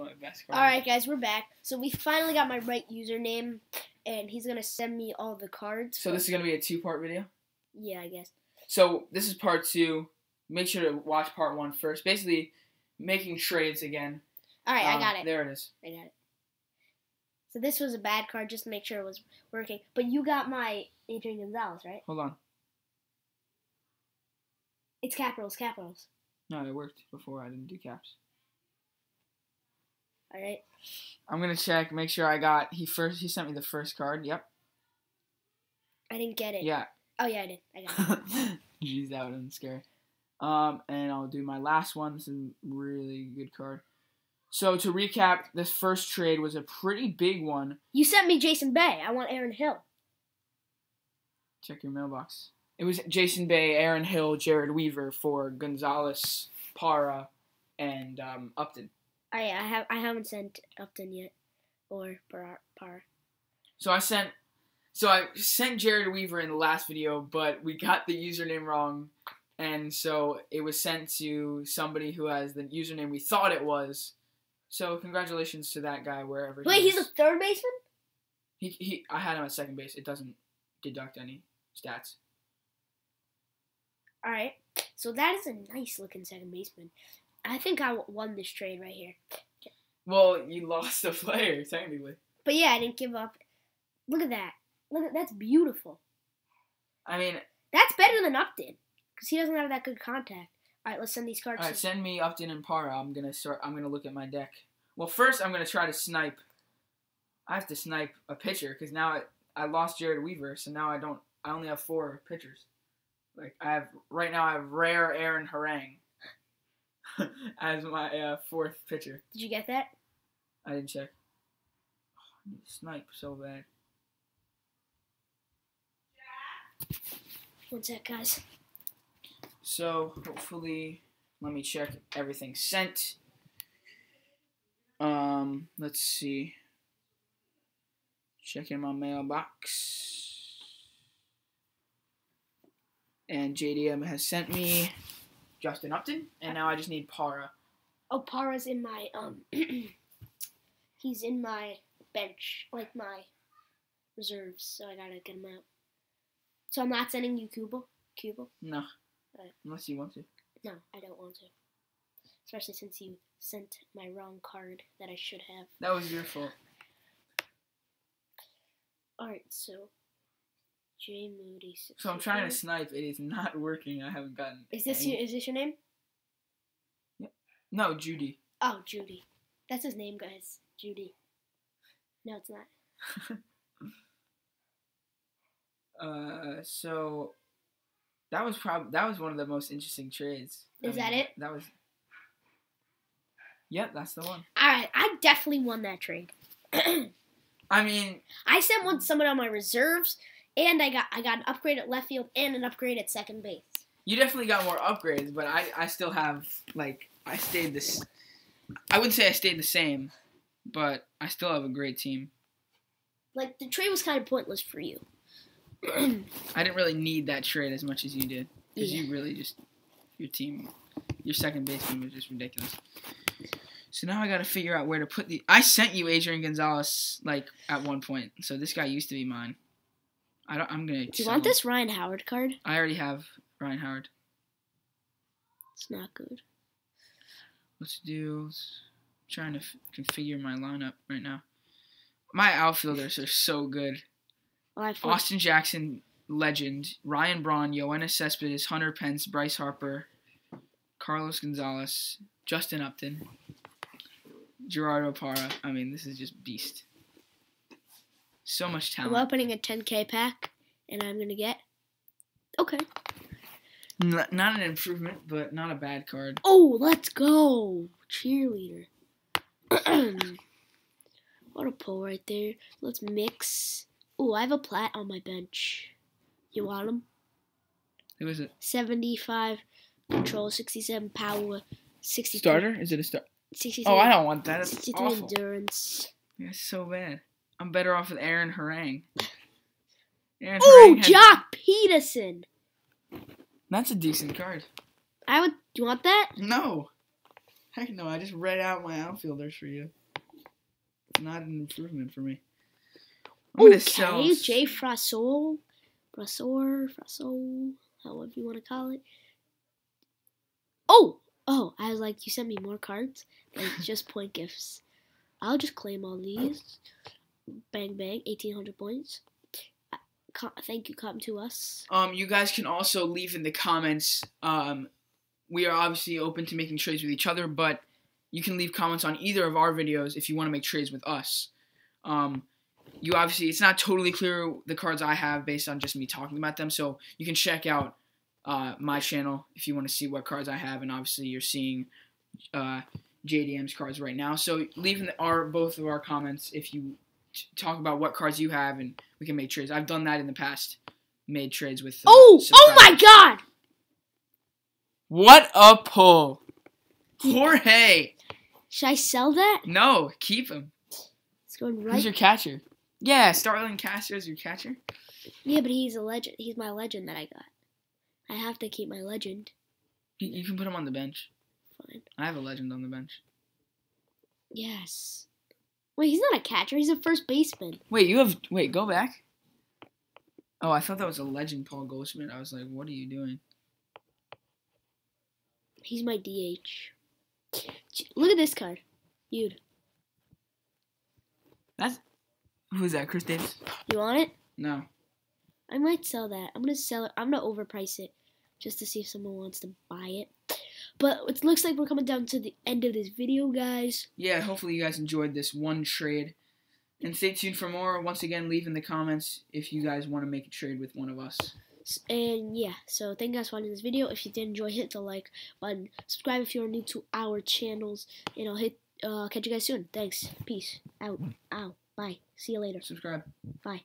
All right, guys, we're back. So we finally got my right username, and he's gonna send me all the cards. So this is gonna be a two-part video. yeah, I guess. So this is part two. Make sure to watch part one first. Basically, making trades again. All right, I Um, got it. There it is. I got it. So this was a bad card, just to make sure it was working. But you got my Adrian Gonzalez, right? Hold on. It's capitals, capitals. No, it worked before. I didn't do caps. All right. I'm gonna check. Make sure I got. He first. He sent me the first card. Yep. I didn't get it. Yeah. Oh yeah, I did. I got it. Jeez, that would have been scary. Um, and I'll do my last one. This is a really good card. So to recap, this first trade was a pretty big one. you sent me Jason Bay. I want Aaron Hill. Check your mailbox. It was Jason Bay, Aaron Hill, Jered Weaver for Gonzalez, Parra, and um, Upton. I I have I haven't sent Upton yet, or Par. Par. So I sent, so I sent Jered Weaver in the last video, but we got the username wrong, and so it was sent to somebody who has the username we thought it was. So congratulations to that guy wherever. Wait, he he's a third baseman. he he. I had him at second base. It doesn't deduct any stats. All right. So that is a nice looking second baseman. I think I won this trade right here. Well, you lost a player technically. But yeah, I didn't give up. Look at that. Look at that's beautiful. I mean, That's better than Upton because he doesn't have that good contact. All right, let's send these cards. All right, to- send me Upton and Parra. I'm gonna start. I'm gonna look at my deck. Well, first I'm gonna try to snipe. I have to snipe a pitcher because now I, I lost Jered Weaver, so now I don't. I only have four pitchers. Like I have right now, I have rare Aaron Harang as my uh, fourth pitcher. Did you get that? I didn't check. Oh, I need to snipe so bad. One sec, guys. So hopefully, let me check everything sent. Um, let's see. Checking my mailbox. And JDM has sent me Justin Upton, and now I just need Parra. Oh, Parra's in my um. he's in my bench, like my reserves. So I gotta get him out. So I'm not sending you Cuba. Cuba? No, Right. unless you want to. No, I don't want to. Especially since you sent my wrong card that I should have. That was your fault. Alright, so J Moody. So I'm trying to snipe. It is not working. I haven't gotten. Is this any- your, is this your name? No, Judy. Oh, Judy. That's his name, guys. Judy. No, it's not. Uh, so that was prob that was one of the most interesting trades. I Is that it? That was. Yep, that's the one. Alright, I definitely won that trade. I mean, I sent one someone on my reserves, and I got I got an upgrade at left field and an upgrade at second base. you definitely got more upgrades, but I I still have like I stayed this. I wouldn't say I stayed the same, but I still have a great team. Like the trade was kind of pointless for you. I didn't really need that trade as much as you did because Yeah. you really just your team, your second baseman was just ridiculous. So now I got to figure out where to put the. I sent you Adrian Gonzalez like at one point, so this guy used to be mine. I don't. I'm gonna. Do you want this Ryan Howard card? I already have Ryan Howard. It's not good. Let's do. Let's, trying to f- configure my lineup right now. My outfielders are so good. Well, I have four- Austin Jackson, legend. Ryan Braun, Yoenis Cespedes, Hunter Pence, Bryce Harper, Carlos Gonzalez, Justin Upton, Gerardo Parra. I mean, this is just beast. So much talent. I'm opening a 10k pack, and I'm gonna get. Okay. N- not an improvement, but not a bad card. Oh, let's go, cheerleader. what a pull right there. Let's mix. Oh, I have a plat on my bench. You want him? Who is it? 75 control, 67 power, 60. Starter? Is it a star? 63, Oh, I don't want that. That's 63 awful. endurance. That's so bad. I'm better off with Aaron Harang. Aaron Oh, Harang Joc Pederson. That's a decent card. I would. Do you want that? No. Heck no, I just read out my outfielders for you. Not an improvement for me. I'm gonna sell. Okay, Jay Frasol, Frasor, Frasol, however you want to call it. Oh, oh! I was like, you sent me more cards, it's just point gifts. I'll just claim all these. Bang bang, eighteen hundred points. Uh, Thank you, come to us. Um, you guys can also leave in the comments. Um, we are obviously open to making trades with each other, but you can leave comments on either of our videos if you want to make trades with us. Um, you obviously it's not totally clear the cards I have based on just me talking about them, so you can check out uh, my channel if you want to see what cards I have, and obviously you're seeing uh, JDM's cards right now. So leave in the, our both of our comments if you talk about what cards you have, and we can make trades. I've done that in the past, made trades with. uh, Oh, oh my. God! What a pull, Jorge! Should I sell that? No, keep him. It's going Who's your catcher? Yeah, Starlin Castro is your catcher. Yeah, but he's a legend. He's my legend that I got. I have to keep my legend. You, you can put him on the bench. Fine. I have a legend on the bench. Yes. Wait, he's not a catcher. He's a first baseman. Wait, you have wait, go back. Oh, I thought that was a legend, Paul Goldschmidt. I was like, what are you doing? He's my DH. Look at this card. You'd. That's who is that? Chris Davis? You want it? No. I might sell that. I'm gonna sell it. I'm gonna overprice it, just to see if someone wants to buy it. But it looks like we're coming down to the end of this video, guys. Yeah, hopefully you guys enjoyed this one trade. And stay tuned for more. Once again, leave in the comments if you guys want to make a trade with one of us. And yeah, so thank you guys for watching this video. If you did enjoy, hit the like button. Subscribe if you're new to our channels. And I'll hit. Uh, catch you guys soon. Thanks. Peace. Out. Ow. Bye. See you later. Subscribe. Bye.